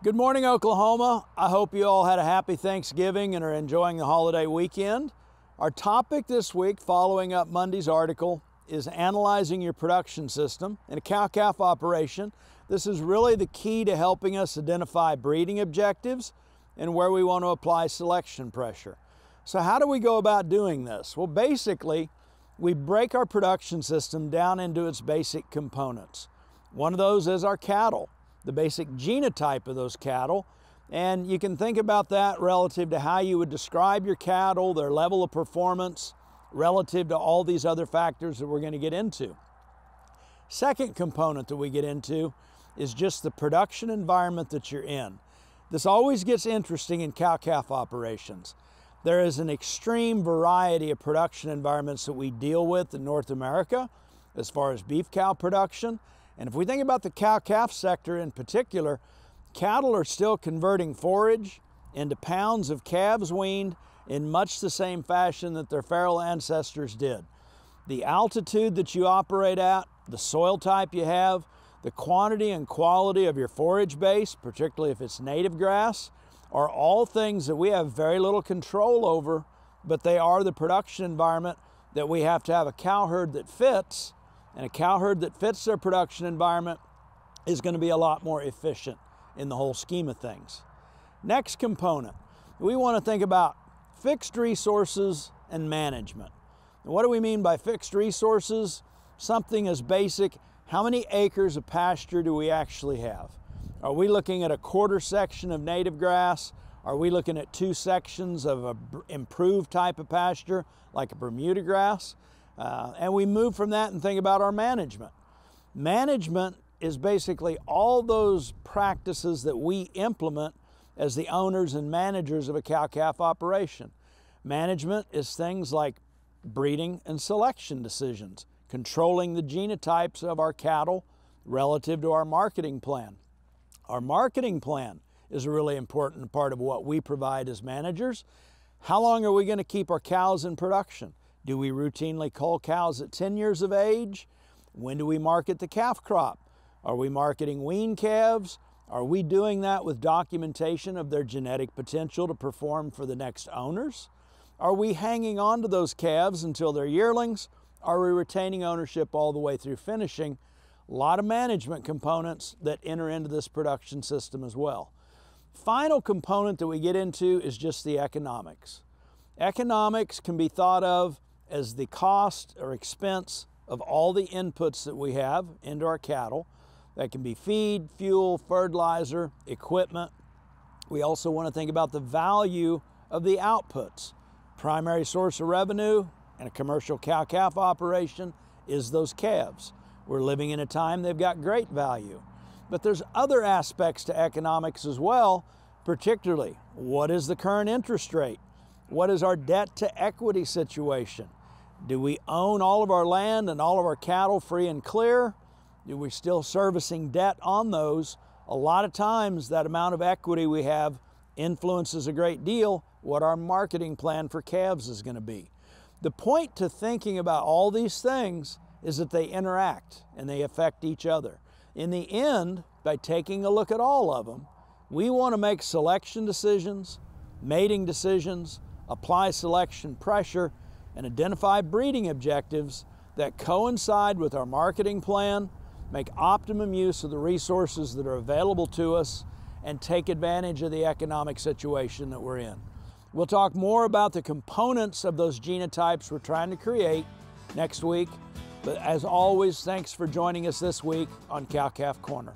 Good morning, Oklahoma. I hope you all had a happy Thanksgiving and are enjoying the holiday weekend. Our topic this week, following up Monday's article, is analyzing your production system in a cow-calf operation. This is really the key to helping us identify breeding objectives and where we want to apply selection pressure. So how do we go about doing this? Well, basically, we break our production system down into its basic components. One of those is our cattle the basic genotype of those cattle. And you can think about that relative to how you would describe your cattle, their level of performance, relative to all these other factors that we're going to get into. Second component that we get into is just the production environment that you're in. This always gets interesting in cow-calf operations. There is an extreme variety of production environments that we deal with in North America as far as beef cow production. And if we think about the cow-calf sector in particular, cattle are still converting forage into pounds of calves weaned in much the same fashion that their feral ancestors did. The altitude that you operate at, the soil type you have, the quantity and quality of your forage base, particularly if it's native grass, are all things that we have very little control over, but they are the production environment that we have to have a cow herd that fits and a cow herd that fits their production environment is going to be a lot more efficient in the whole scheme of things. Next component, we want to think about fixed resources and management. And what do we mean by fixed resources? Something as basic, how many acres of pasture do we actually have? Are we looking at a quarter section of native grass? Are we looking at two sections of an improved type of pasture like a Bermuda grass? Uh, and we move from that and think about our management. Management is basically all those practices that we implement as the owners and managers of a cow-calf operation. Management is things like breeding and selection decisions, controlling the genotypes of our cattle relative to our marketing plan. Our marketing plan is a really important part of what we provide as managers. How long are we going to keep our cows in production? Do we routinely cull cows at 10 years of age? When do we market the calf crop? Are we marketing wean calves? Are we doing that with documentation of their genetic potential to perform for the next owners? Are we hanging on to those calves until they're yearlings? Are we retaining ownership all the way through finishing? A lot of management components that enter into this production system as well. Final component that we get into is just the economics. Economics can be thought of as the cost or expense of all the inputs that we have into our cattle. That can be feed, fuel, fertilizer, equipment. We also want to think about the value of the outputs. Primary source of revenue in a commercial cow-calf operation is those calves. We're living in a time they've got great value. But there's other aspects to economics as well, particularly what is the current interest rate? What is our debt to equity situation? Do we own all of our land and all of our cattle free and clear? Do we still servicing debt on those? A lot of times that amount of equity we have influences a great deal what our marketing plan for calves is going to be. The point to thinking about all these things is that they interact and they affect each other. In the end, by taking a look at all of them, we want to make selection decisions, mating decisions, apply selection pressure, and identify breeding objectives that coincide with our marketing plan, make optimum use of the resources that are available to us, and take advantage of the economic situation that we're in. We'll talk more about the components of those genotypes we're trying to create next week. But as always, thanks for joining us this week on Cow Calf Corner.